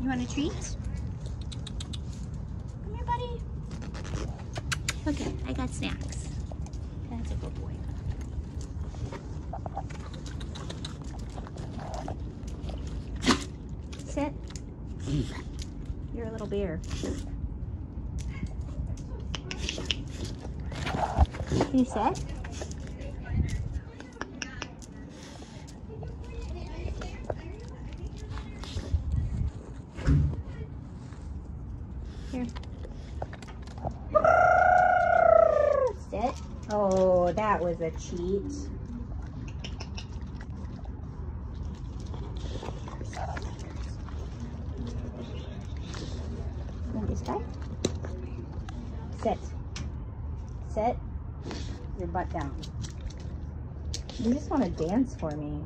You want a treat? Come here, buddy. Okay, I got snacks. That's a good boy. Sit. You're a little bear. Can you sit? Here. Sit. Oh, that was a cheat. This guy? Sit. Sit. Your butt down. You just want to dance for me.